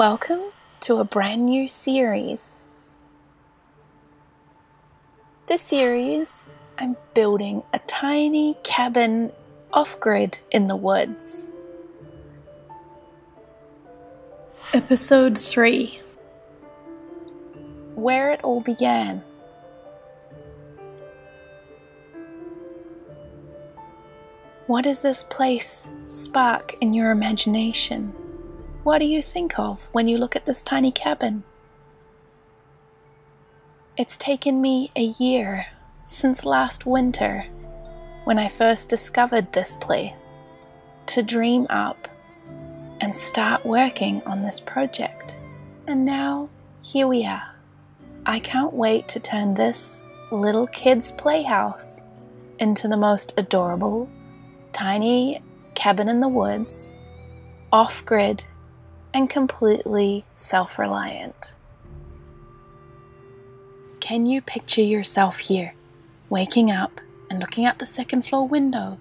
welcome to a brand new series. This series, I'm building a tiny cabin off grid in the woods. Episode 3 Where it all began. What does this place spark in your imagination? What do you think of when you look at this tiny cabin? It's taken me a year since last winter when I first discovered this place to dream up and start working on this project. And now, here we are. I can't wait to turn this little kid's playhouse into the most adorable, tiny cabin in the woods, off grid, and completely self reliant. Can you picture yourself here, waking up and looking out the second floor window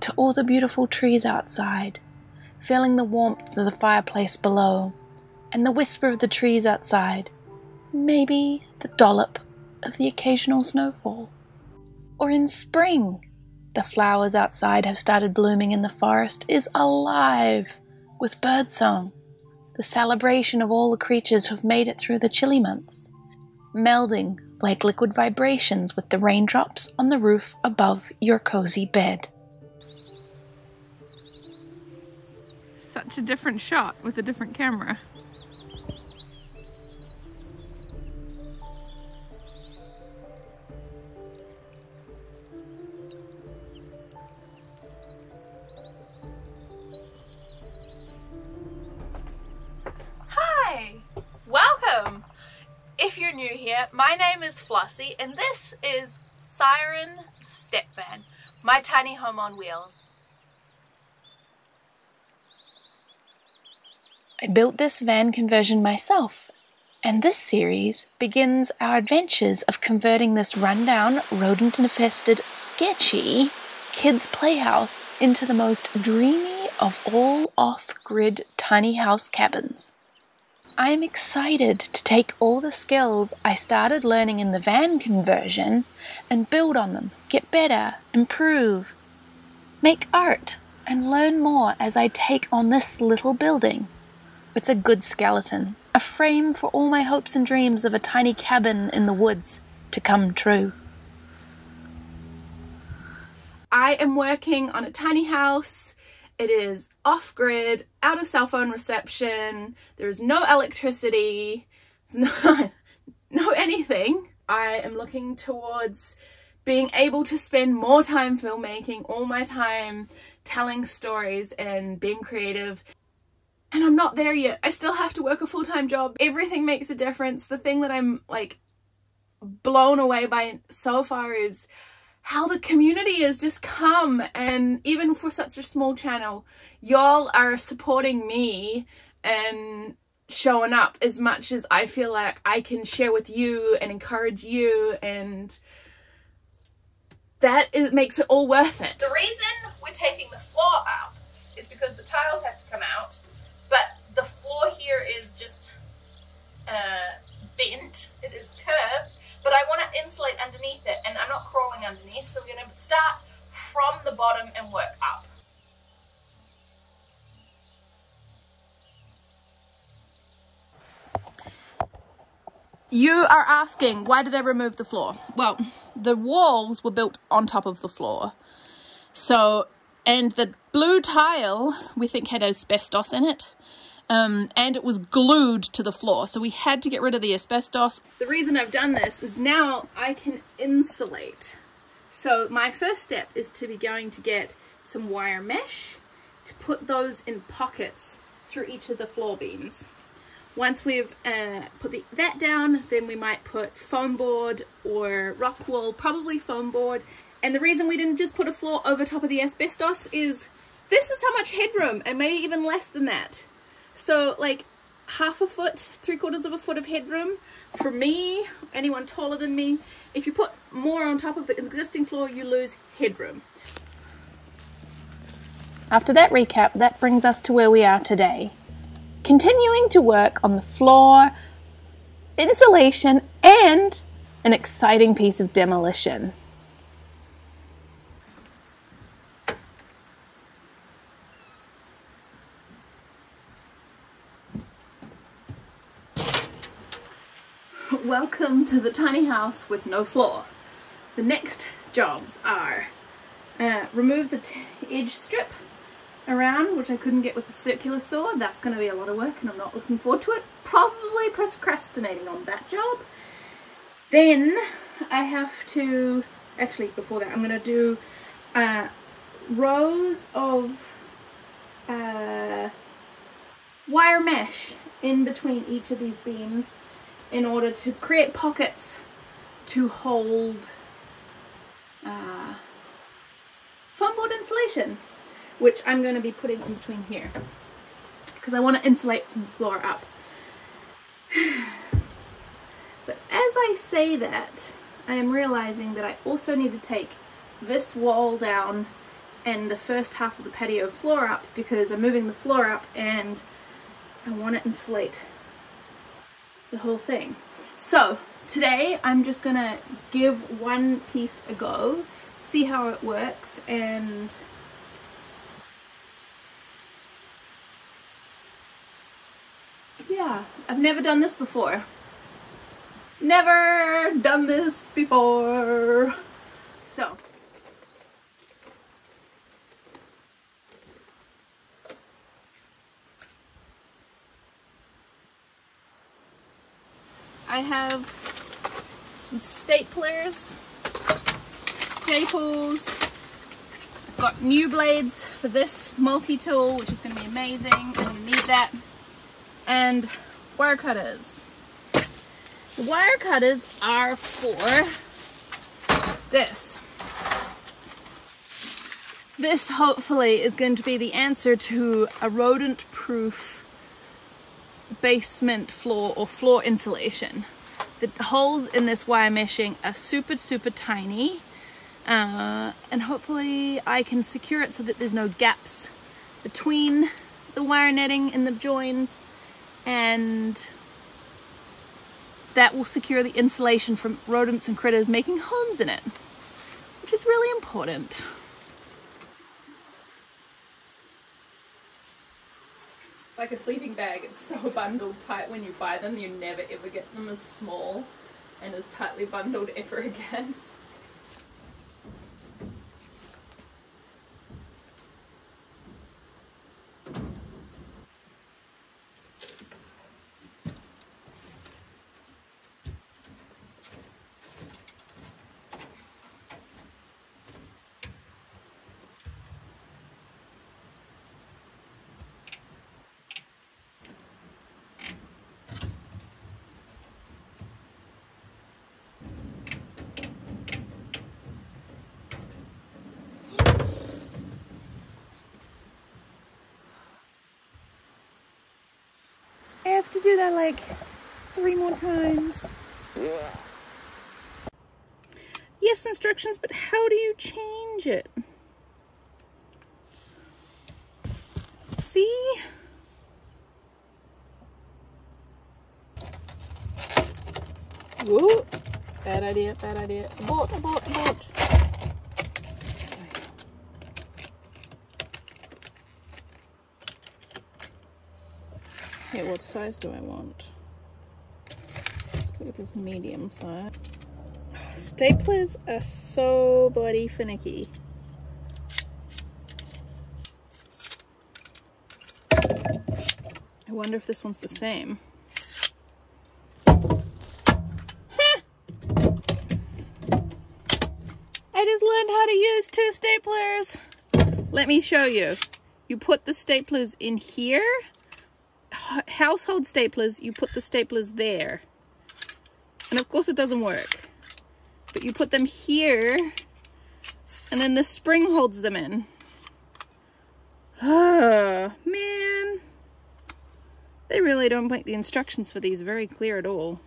to all the beautiful trees outside, feeling the warmth of the fireplace below, and the whisper of the trees outside, maybe the dollop of the occasional snowfall? Or in spring, the flowers outside have started blooming and the forest is alive with birdsong the celebration of all the creatures who've made it through the chilly months, melding like liquid vibrations with the raindrops on the roof above your cozy bed. Such a different shot with a different camera. New here, my name is Flossy and this is Siren Step Van, my tiny home on wheels. I built this van conversion myself, and this series begins our adventures of converting this rundown, rodent infested, sketchy kids' playhouse into the most dreamy of all off grid tiny house cabins. I am excited to take all the skills I started learning in the van conversion and build on them, get better, improve, make art, and learn more as I take on this little building. It's a good skeleton, a frame for all my hopes and dreams of a tiny cabin in the woods to come true. I am working on a tiny house it is off grid, out of cell phone reception, there is no electricity, no, no anything. I am looking towards being able to spend more time filmmaking, all my time telling stories and being creative. And I'm not there yet. I still have to work a full-time job. Everything makes a difference. The thing that I'm like blown away by so far is how the community has just come and even for such a small channel y'all are supporting me and showing up as much as I feel like I can share with you and encourage you and that is, makes it all worth it. The reason we're taking the floor out is because the tiles have to come out but the floor here is just uh, bent, it is curved but I want to insulate underneath it and I'm not crawling underneath so we're going to start from the bottom and work up. You are asking, why did I remove the floor? Well, the walls were built on top of the floor. So, and the blue tile, we think had asbestos in it um, and it was glued to the floor. So we had to get rid of the asbestos. The reason I've done this is now I can insulate. So my first step is to be going to get some wire mesh to put those in pockets through each of the floor beams. Once we've uh, put the, that down, then we might put foam board or rock wool, probably foam board. And the reason we didn't just put a floor over top of the asbestos is this is how much headroom, and maybe even less than that. So like half a foot, three quarters of a foot of headroom. For me, anyone taller than me, if you put more on top of the existing floor, you lose headroom. After that recap, that brings us to where we are today. continuing to work on the floor, insulation, and an exciting piece of demolition. Welcome to the tiny house with no floor. The next jobs are uh, remove the edge strip around, which I couldn't get with the circular saw. That's going to be a lot of work and I'm not looking forward to it. Probably procrastinating on that job. Then I have to, actually before that, I'm going to do uh, rows of uh, wire mesh in between each of these beams in order to create pockets to hold uh, insulation, which I'm going to be putting in between here because I want to insulate from the floor up. but as I say that, I am realizing that I also need to take this wall down and the first half of the patio floor up because I'm moving the floor up and I want to insulate the whole thing. So today I'm just gonna give one piece a go, see how it works and yeah, I've never done this before. Never done this before. So I have some staplers, staples, I've got new blades for this multi-tool, which is going to be amazing, and you need that, and wire cutters. The wire cutters are for this. This hopefully is going to be the answer to a rodent-proof basement floor or floor insulation. The holes in this wire meshing are super, super tiny. Uh, and hopefully I can secure it so that there's no gaps between the wire netting in the joins and that will secure the insulation from rodents and critters making homes in it, which is really important. Like a sleeping bag. It's so bundled tight when you buy them. You never ever get them as small and as tightly bundled ever again. Like three more times. Yes, instructions, but how do you change it? See? Whoa, bad idea, bad idea. Abort, abort, abort. Okay, what size do I want? Let's go with this medium size. Staplers are so bloody finicky. I wonder if this one's the same. I just learned how to use two staplers. Let me show you. You put the staplers in here household staplers, you put the staplers there. And of course it doesn't work. But you put them here, and then the spring holds them in. Oh, man. They really don't make the instructions for these very clear at all.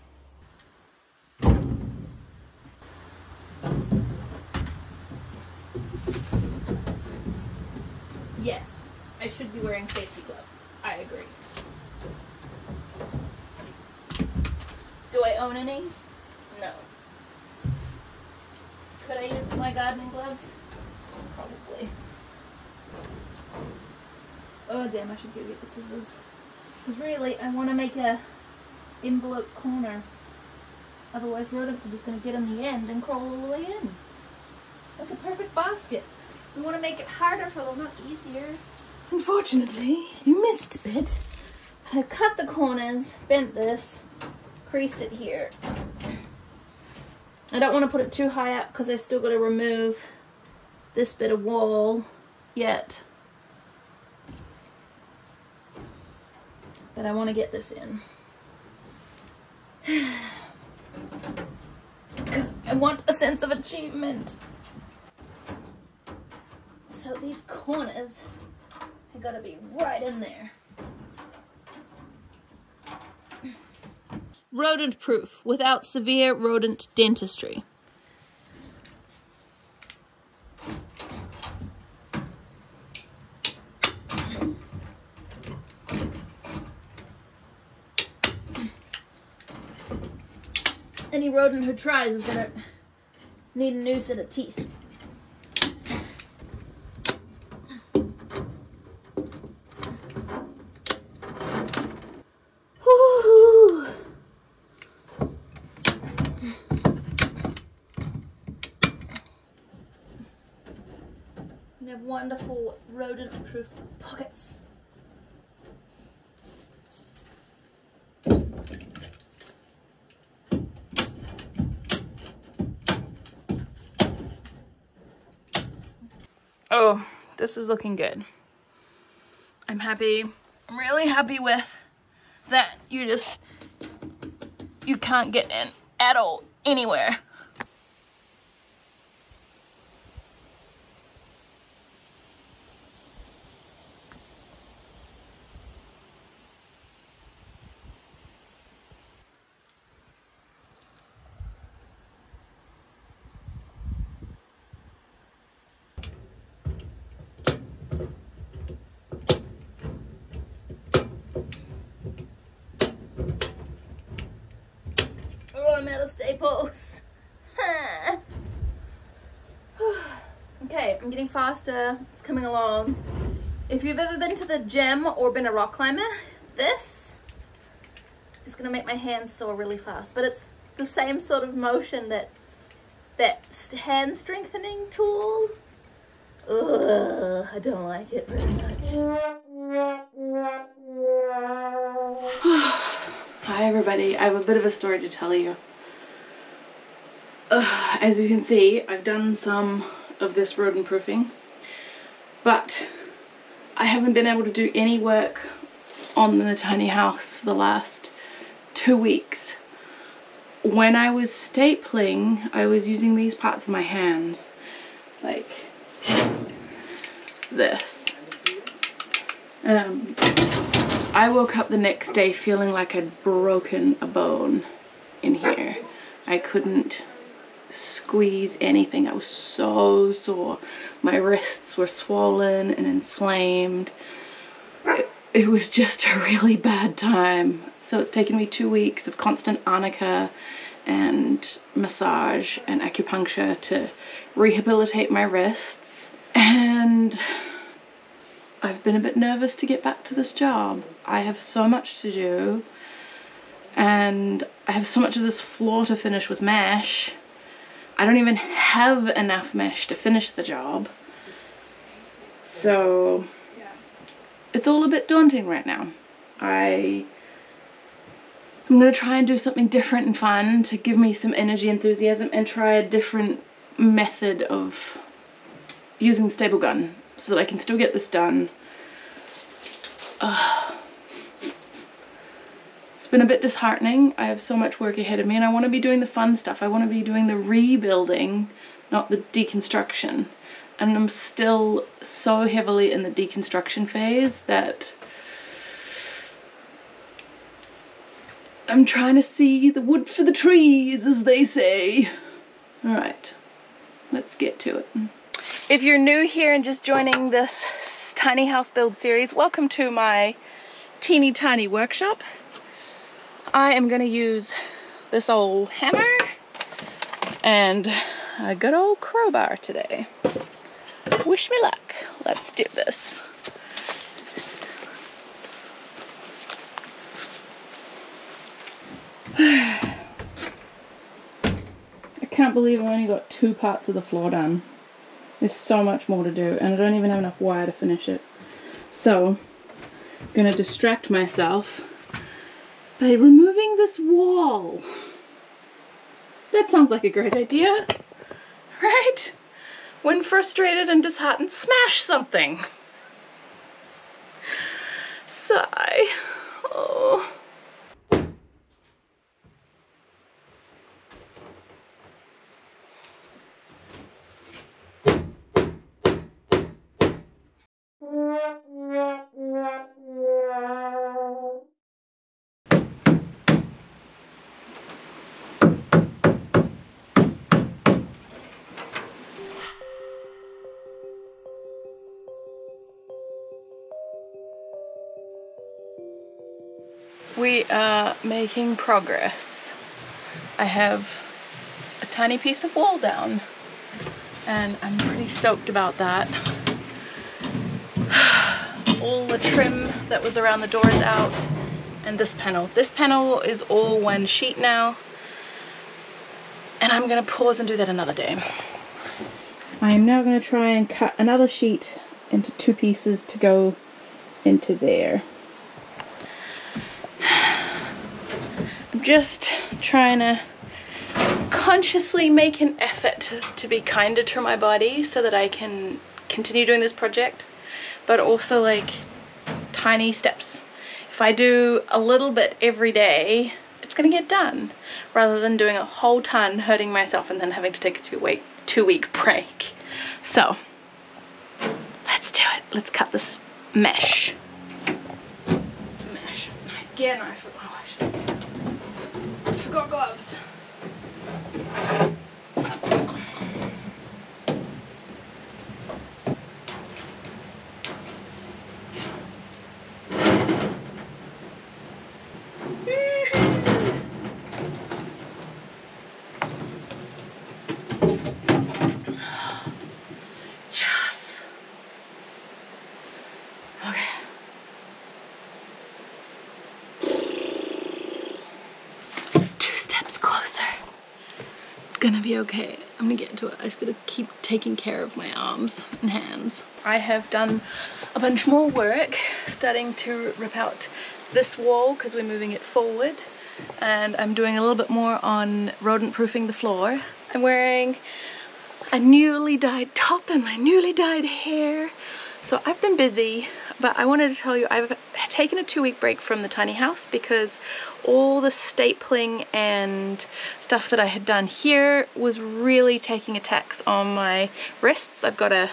Yes, I should be wearing safety gloves. I agree. Own any? No. Could I use my gardening gloves? Probably. Oh damn, I should go get the scissors. Because really, I want to make a envelope corner. Otherwise rodents are just going to get in the end and crawl all the way in. Like a perfect basket. We want to make it harder for them, not easier. Unfortunately, you missed a bit. I cut the corners, bent this, creased it here. I don't want to put it too high up because I've still got to remove this bit of wall yet. But I want to get this in. Because I want a sense of achievement. So these corners have got to be right in there. Rodent proof without severe rodent dentistry. Any rodent who tries is gonna need a new set of teeth. Wonderful rodent-proof pockets. Oh, this is looking good. I'm happy. I'm really happy with that. You just, you can't get in at all anywhere. Oh, I'm out of staples. okay, I'm getting faster. It's coming along. If you've ever been to the gym or been a rock climber, this is gonna make my hands sore really fast. But it's the same sort of motion that that hand strengthening tool. Ugh, I don't like it very much. Hi everybody, I have a bit of a story to tell you. Ugh, as you can see, I've done some of this rodent proofing, but I haven't been able to do any work on the tiny house for the last two weeks. When I was stapling, I was using these parts of my hands, like this. Um, I woke up the next day feeling like I'd broken a bone in here. I couldn't squeeze anything. I was so sore. My wrists were swollen and inflamed. It, it was just a really bad time. So it's taken me two weeks of constant arnica and massage and acupuncture to rehabilitate my wrists. And I've been a bit nervous to get back to this job. I have so much to do and I have so much of this floor to finish with mesh. I don't even have enough mesh to finish the job. So it's all a bit daunting right now. I I'm gonna try and do something different and fun to give me some energy, enthusiasm and try a different method of using the staple gun so that I can still get this done. Been a bit disheartening. I have so much work ahead of me and I want to be doing the fun stuff. I want to be doing the rebuilding, not the deconstruction. And I'm still so heavily in the deconstruction phase that I'm trying to see the wood for the trees, as they say. All right, let's get to it. If you're new here and just joining this tiny house build series, welcome to my teeny tiny workshop. I am to use this old hammer and a good old crowbar today. Wish me luck. Let's do this. I can't believe I've only got two parts of the floor done. There's so much more to do and I don't even have enough wire to finish it. So, I'm gonna distract myself by removing this wall. That sounds like a great idea, right? When frustrated and disheartened, smash something. Sigh. Oh. Are making progress. I have a tiny piece of wall down and I'm pretty stoked about that. all the trim that was around the door is out and this panel. This panel is all one sheet now and I'm gonna pause and do that another day. I am now gonna try and cut another sheet into two pieces to go into there. Just trying to consciously make an effort to, to be kinder to my body so that I can continue doing this project but also like tiny steps. If I do a little bit every day, it's gonna get done rather than doing a whole ton, hurting myself and then having to take a two week, two week break. So let's do it. Let's cut this mesh. Mesh. Again, I forgot, oh, I should Forgot gloves. Yes. Okay. Two steps closer. It's gonna be okay. I'm gonna get into it. I just gotta keep taking care of my arms and hands. I have done a bunch more work starting to rip out this wall because we're moving it forward and I'm doing a little bit more on rodent proofing the floor. I'm wearing a newly dyed top and my newly dyed hair. So I've been busy, but I wanted to tell you I've taken a two week break from the tiny house because all the stapling and stuff that I had done here was really taking a tax on my wrists. I've got a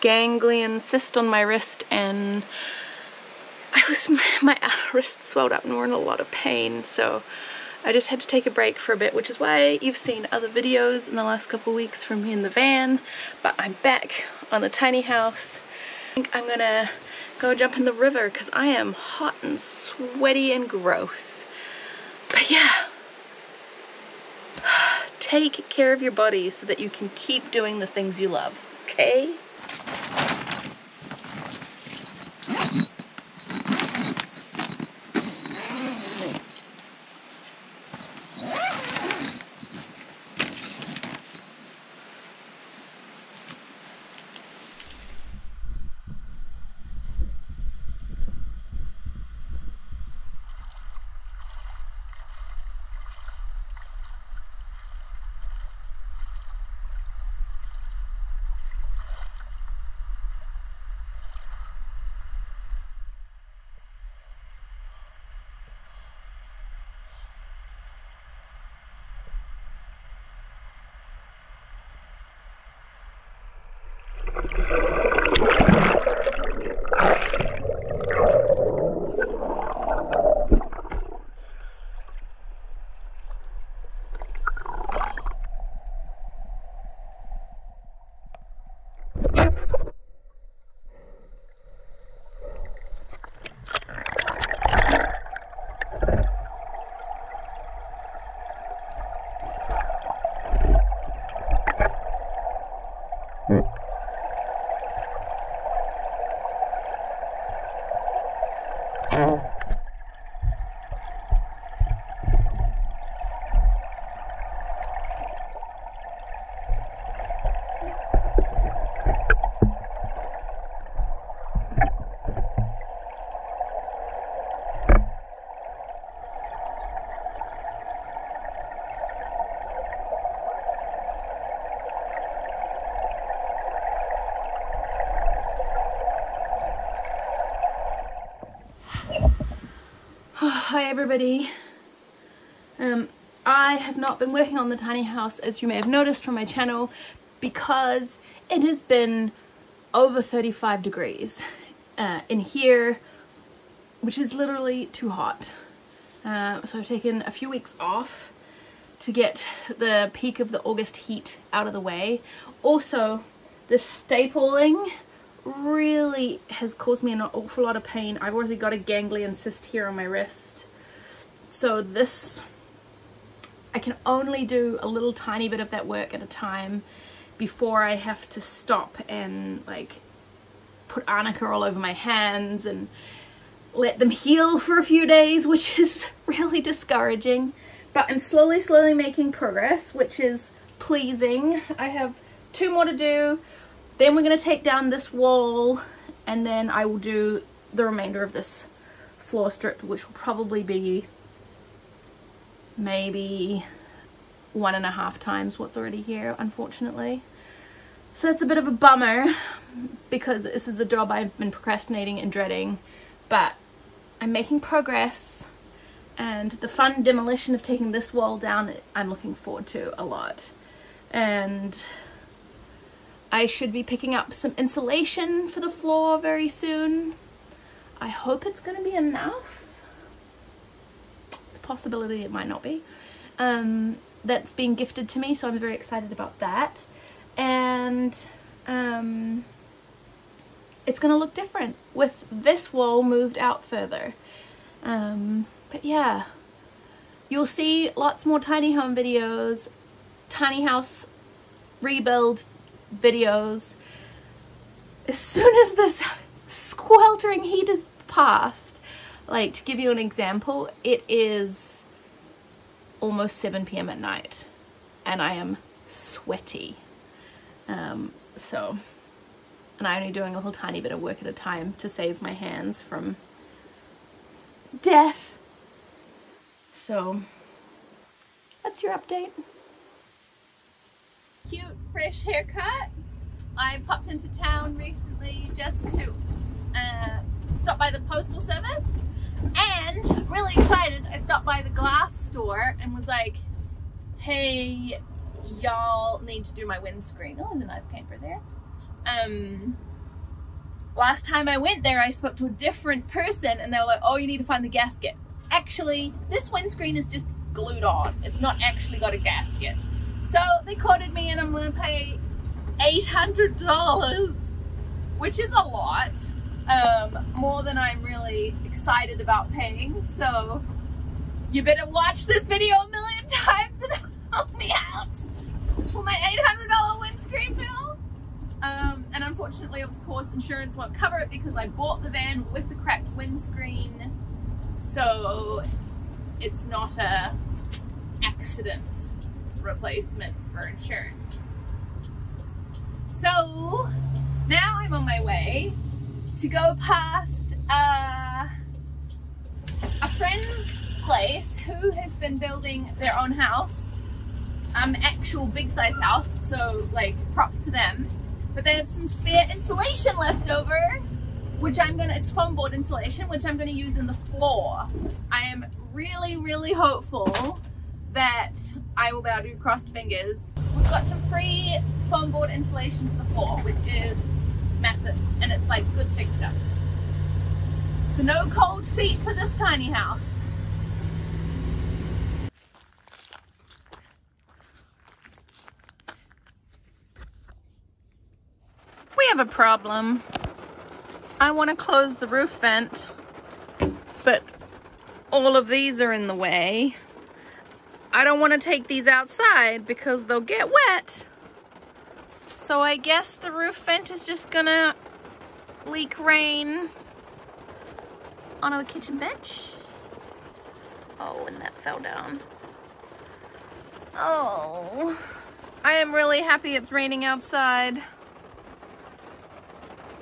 ganglion cyst on my wrist and I was, my wrist swelled up and we're in a lot of pain. So I just had to take a break for a bit, which is why you've seen other videos in the last couple weeks from me in the van, but I'm back on the tiny house. I think I'm gonna go jump in the river because I am hot and sweaty and gross. But yeah, take care of your body so that you can keep doing the things you love, okay? Hi everybody. Um, I have not been working on the tiny house as you may have noticed from my channel because it has been over 35 degrees uh, in here which is literally too hot. Uh, so I've taken a few weeks off to get the peak of the August heat out of the way. Also the stapling really has caused me an awful lot of pain. I've already got a ganglion cyst here on my wrist. So this, I can only do a little tiny bit of that work at a time before I have to stop and like put arnica all over my hands and let them heal for a few days, which is really discouraging. But I'm slowly, slowly making progress, which is pleasing. I have two more to do. Then we're going to take down this wall and then I will do the remainder of this floor strip, which will probably be maybe one and a half times what's already here, unfortunately. So that's a bit of a bummer because this is a job I've been procrastinating and dreading, but I'm making progress and the fun demolition of taking this wall down I'm looking forward to a lot. And I should be picking up some insulation for the floor very soon. I hope it's going to be enough. It's a possibility it might not be. Um, that's being gifted to me, so I'm very excited about that. And um, it's going to look different with this wall moved out further. Um, but yeah, you'll see lots more tiny home videos, tiny house rebuild videos as soon as this sweltering heat is past. Like to give you an example, it is almost 7 p.m. at night and I am sweaty. Um, so, and I'm only doing a little tiny bit of work at a time to save my hands from death. So, that's your update cute fresh haircut. I popped into town recently just to uh, stop by the postal service. And really excited. I stopped by the glass store and was like hey y'all need to do my windscreen. Oh there's a nice camper there. Um last time I went there I spoke to a different person and they were like oh you need to find the gasket. Actually this windscreen is just glued on. It's not actually got a gasket so they quoted me and I'm going to pay $800, which is a lot, um, more than I'm really excited about paying. So you better watch this video a million times and help me out for my $800 windscreen bill. Um, and unfortunately, of course, insurance won't cover it because I bought the van with the cracked windscreen. So it's not a accident replacement for insurance. So now I'm on my way to go past uh, a friend's place who has been building their own house, um, actual big size house, so like props to them. But they have some spare insulation left over, which I'm gonna, it's foam board insulation, which I'm gonna use in the floor. I am really, really hopeful that I will be able to crossed fingers. We've got some free foam board insulation for the floor, which is massive and it's like good thick stuff. So no cold feet for this tiny house. We have a problem. I want to close the roof vent, but all of these are in the way. I don't want to take these outside because they'll get wet. So I guess the roof vent is just gonna leak rain onto the kitchen bench. Oh, and that fell down. Oh, I am really happy it's raining outside.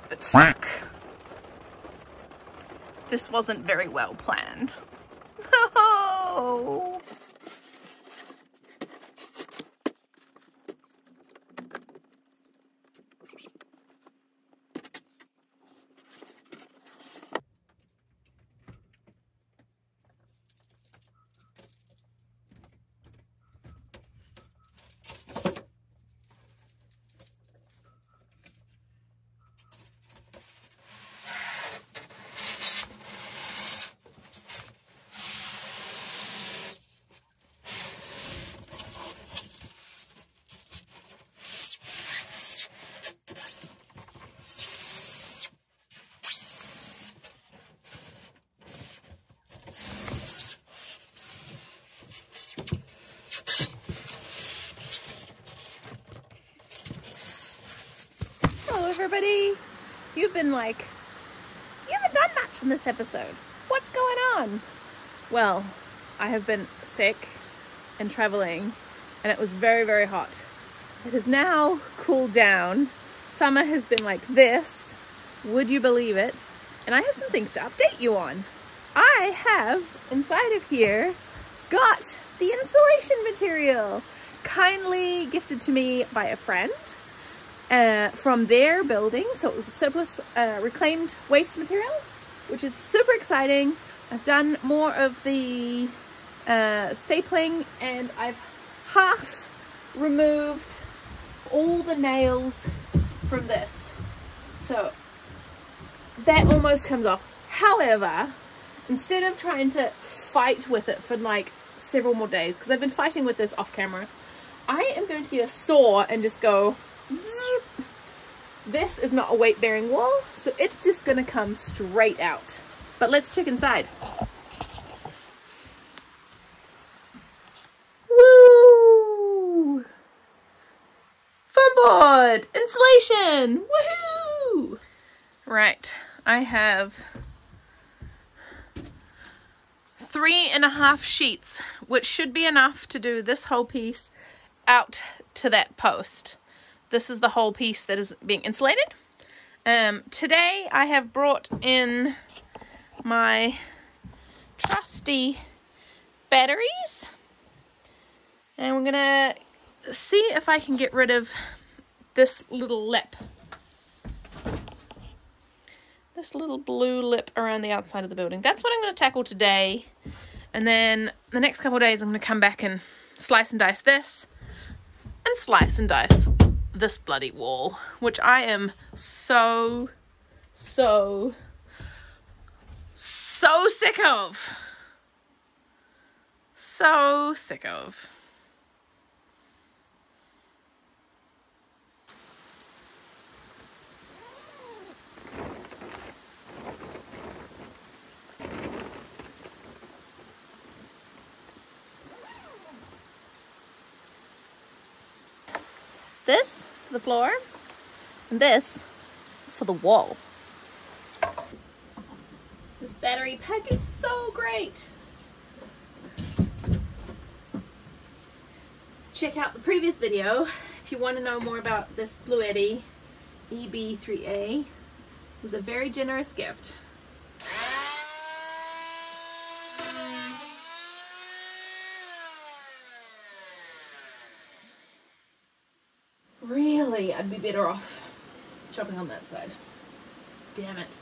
But fuck. This wasn't very well planned. No. Everybody. You've been like, you haven't done much in this episode. What's going on? Well, I have been sick and traveling, and it was very, very hot. It has now cooled down. Summer has been like this. Would you believe it? And I have some things to update you on. I have, inside of here, got the insulation material kindly gifted to me by a friend uh, from their building. So it was a surplus uh, reclaimed waste material, which is super exciting. I've done more of the uh, stapling and I've half removed all the nails from this. So that almost comes off. However, instead of trying to fight with it for like several more days, because I've been fighting with this off camera, I am going to get a saw and just go this is not a weight bearing wall, so it's just gonna come straight out. But let's check inside. Woo! Insulation! Woohoo! Right, I have three and a half sheets, which should be enough to do this whole piece out to that post. This is the whole piece that is being insulated. Um, today I have brought in my trusty batteries and we're gonna see if I can get rid of this little lip. This little blue lip around the outside of the building. That's what I'm to tackle today and then the next couple days I'm to come back and slice and dice this and slice and dice this bloody wall, which I am so, so, so sick of. So sick of. This for the floor and this for the wall. This battery pack is so great. Check out the previous video if you want to know more about this Bluetti EB3A. It was a very generous gift. Really, I'd be better off chopping on that side. Damn it.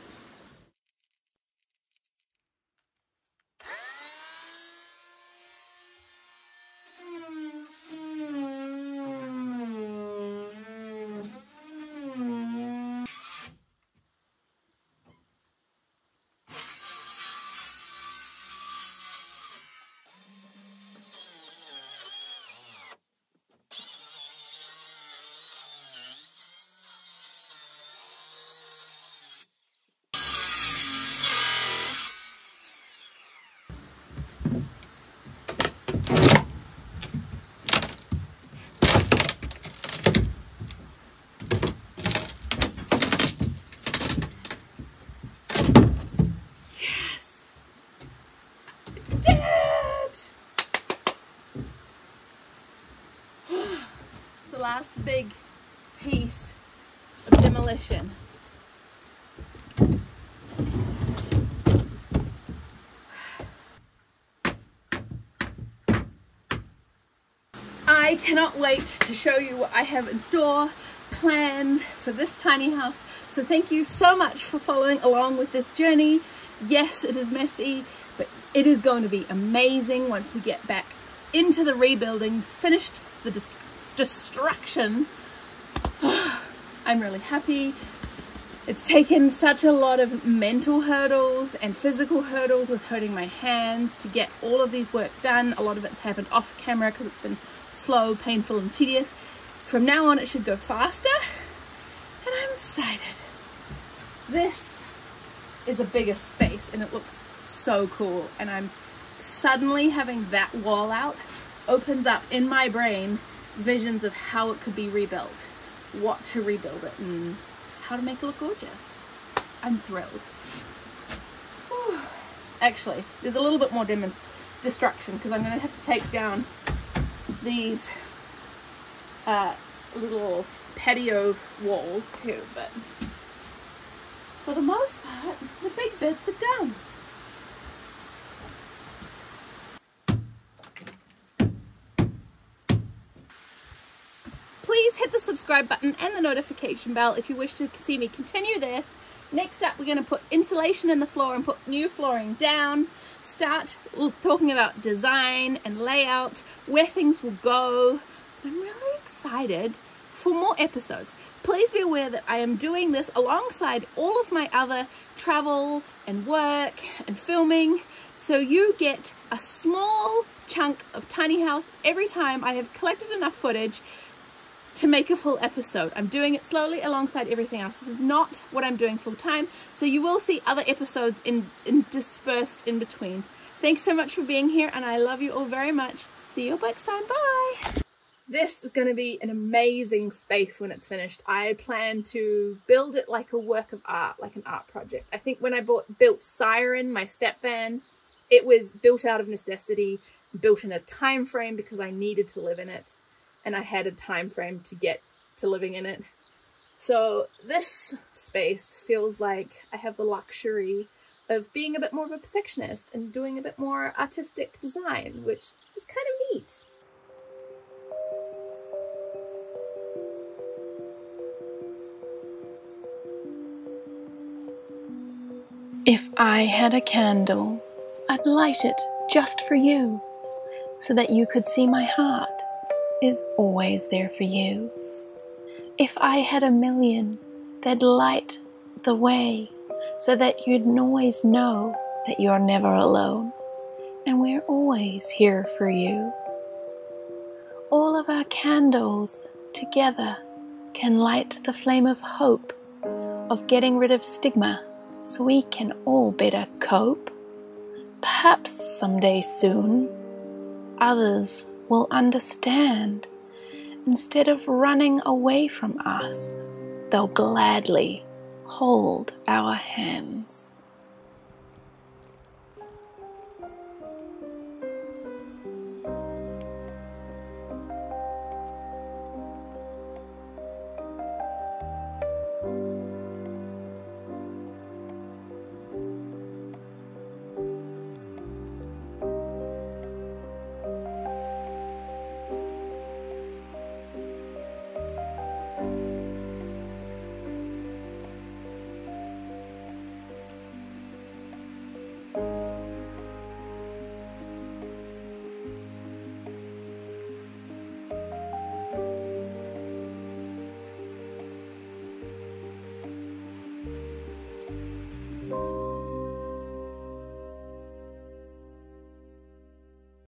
Last big piece of demolition. I cannot wait to show you what I have in store planned for this tiny house. So thank you so much for following along with this journey. Yes, it is messy, but it is going to be amazing once we get back into the rebuildings, finished the destruction. I'm really happy. It's taken such a lot of mental hurdles and physical hurdles with hurting my hands to get all of these work done. A lot of it's happened off camera because it's been slow, painful and tedious. From now on it should go faster and I'm excited. This is a bigger space and it looks so cool and I'm suddenly having that wall out opens up in my brain visions of how it could be rebuilt, what to rebuild it, and how to make it look gorgeous. I'm thrilled. Whew. Actually, there's a little bit more destruction because I'm going to have to take down these uh, little patio walls too, but for the most part, the big bits are done. Hit the subscribe button and the notification bell if you wish to see me continue this. Next up, we're going to put insulation in the floor and put new flooring down. Start talking about design and layout, where things will go. I'm really excited for more episodes. Please be aware that I am doing this alongside all of my other travel and work and filming. So you get a small chunk of tiny house every time I have collected enough footage to make a full episode. I'm doing it slowly alongside everything else. This is not what I'm doing full time. So you will see other episodes in, in dispersed in between. Thanks so much for being here and I love you all very much. See you next time. Bye. This is going to be an amazing space when it's finished. I plan to build it like a work of art, like an art project. I think when I bought built Siren, my step van, it was built out of necessity, built in a time frame because I needed to live in it and I had a time frame to get to living in it. So this space feels like I have the luxury of being a bit more of a perfectionist and doing a bit more artistic design, which is kind of neat. If I had a candle, I'd light it just for you, so that you could see my heart is always there for you. If I had a million, they'd light the way, so that you'd always know that you're never alone, and we're always here for you. All of our candles together can light the flame of hope, of getting rid of stigma so we can all better cope. Perhaps someday soon, others will understand. Instead of running away from us, they'll gladly hold our hands.